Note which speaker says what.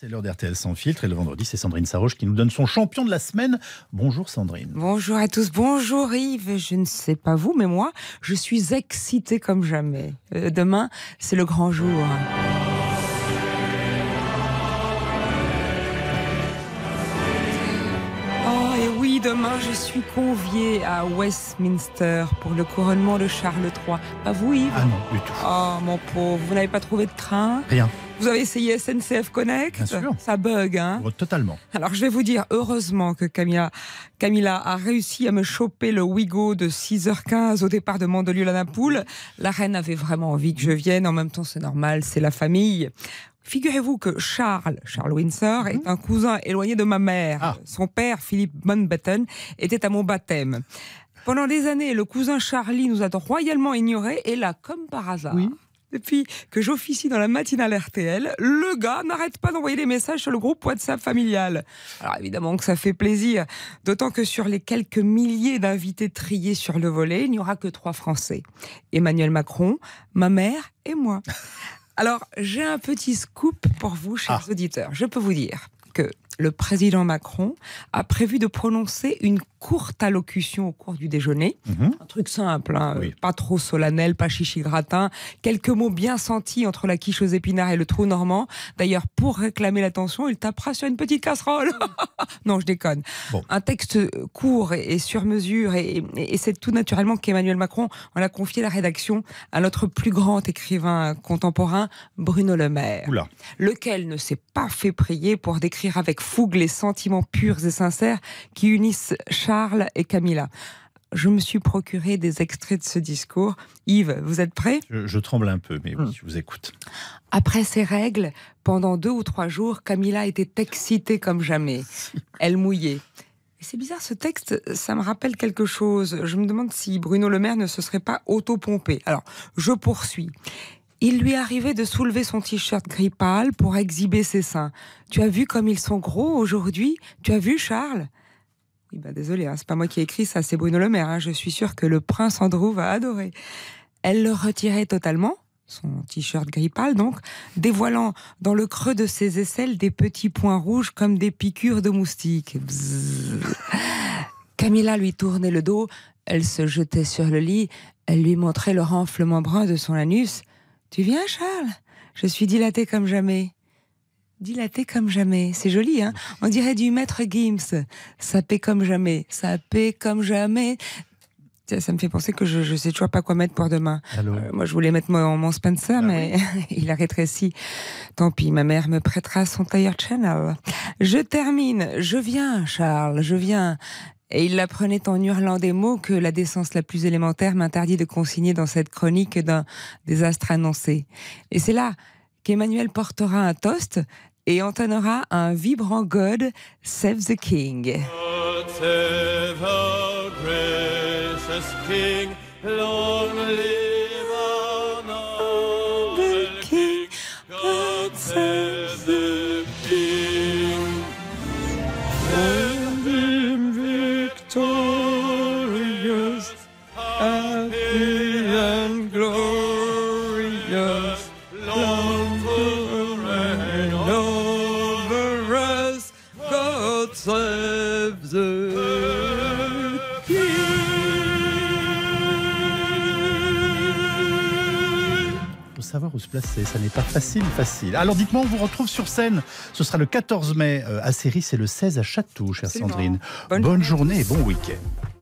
Speaker 1: C'est l'heure d'RTL sans filtre et le vendredi, c'est Sandrine Saroche qui nous donne son champion de la semaine. Bonjour Sandrine.
Speaker 2: Bonjour à tous, bonjour Yves. Je ne sais pas vous, mais moi, je suis excitée comme jamais. Euh, demain, c'est le grand jour. Oh, et oui, demain, je suis conviée à Westminster pour le couronnement de Charles III. Pas vous, Yves?
Speaker 1: Ah non, du tout.
Speaker 2: Oh, mon pauvre, vous n'avez pas trouvé de train?
Speaker 1: Rien.
Speaker 2: Vous avez essayé SNCF Connect
Speaker 1: Bien sûr.
Speaker 2: Ça bug, hein
Speaker 1: Oh, Totalement.
Speaker 2: alors je vais vous dire, heureusement que Camilla, Camilla a réussi à me choper le Wigo de 6h15 au départ de Mandelieu-la-Napoule. La reine avait vraiment envie que je vienne, en même temps c'est normal, c'est la famille. Figurez-vous que Charles, Charles Windsor, est un cousin éloigné de ma mère.
Speaker 1: Ah.
Speaker 2: Son père, Philippe Mountbatten, était à mon baptême. Pendant des années, le cousin Charlie nous a royalement ignorés et là, comme par hasard,
Speaker 1: Oui.
Speaker 2: Depuis que j'officie dans la matinale RTL, le gars n'arrête pas d'envoyer des messages sur le groupe WhatsApp familial. Alors évidemment que ça fait plaisir, d'autant que sur les quelques milliers d'invités triés sur le volet, il n'y aura que trois Français. Emmanuel Macron, ma mère et moi. Alors j'ai un petit scoop pour vous, chers
Speaker 1: Ah.
Speaker 2: auditeurs. Je peux vous dire que le président Macron a prévu de prononcer une courte allocution au cours du déjeuner.
Speaker 1: Mhm.
Speaker 2: Un truc simple, hein,
Speaker 1: Oui.
Speaker 2: pas trop solennel, pas chichi gratin. Quelques mots bien sentis entre la quiche aux épinards et le trou normand. D'ailleurs, pour réclamer l'attention, il tapera sur une petite casserole. non, je déconne.
Speaker 1: Bon.
Speaker 2: Un texte court et, sur mesure, et, et- et c'est tout naturellement qu'Emmanuel Macron en a confié la rédaction à notre plus grand écrivain contemporain, Bruno Le Maire
Speaker 1: Oula.
Speaker 2: lequel ne s'est pas fait prier pour décrire avec fougue les sentiments purs et sincères qui unissent Charles et Camilla. Je me suis procuré des extraits de ce discours. Yves, vous êtes prêt?
Speaker 1: Je, je tremble un peu, mais oui,
Speaker 2: Hmm.
Speaker 1: je vous écoute.
Speaker 2: Après ces règles, pendant deux ou trois jours, Camilla était excitée comme jamais. Elle mouillait. C'est bizarre, ce texte, ça me rappelle quelque chose. Je me demande si Bruno Le Maire ne se serait pas auto-pompé. Alors, je poursuis. Il lui arrivait de soulever son t-shirt gris pâle pour exhiber ses seins. Tu as vu comme ils sont gros aujourd'hui? Tu as vu, Charles? Oui, bah désolé, hein, c'est pas moi qui ai écrit ça, c'est Bruno Le Maire. hein. Je suis sûre que le prince Andrew va adorer. Elle le retirait totalement, son t-shirt gris pâle donc, dévoilant dans le creux de ses aisselles des petits points rouges comme des piqûres de moustiques. Bzzz. Camilla lui tournait le dos, elle se jetait sur le lit, elle lui montrait le renflement brun de son anus. Tu viens, Charles? Je suis dilatée comme jamais. Dilatée comme jamais, c'est joli, hein On dirait du maître Gims. Sapé comme jamais, sapé comme jamais. Ça me fait penser que je, je sais toujours pas quoi mettre pour demain. Euh, moi, je voulais mettre mon, mon Spencer,
Speaker 1: Ah
Speaker 2: mais il a rétréci. Tant pis, ma mère me prêtera son tailleur channel. Je termine. Je viens, Charles, je viens. Et il l'apprenait en hurlant des mots que la décence la plus élémentaire m'interdit de consigner dans cette chronique d'un désastre annoncé. Et c'est là qu'Emmanuel portera un toast et entonnera un vibrant God Save the King.
Speaker 3: God save our gracious King, long live our noble King. God save
Speaker 1: savoir où se placer. Ça n'est pas facile, facile. Alors dites-moi, on vous retrouve sur scène. Ce sera le 14 mai euh, à Séris et le 16 à Château, chère
Speaker 2: Absolument.
Speaker 1: Sandrine.
Speaker 2: Bonne
Speaker 1: Bonne
Speaker 2: journée
Speaker 1: et bon week-end.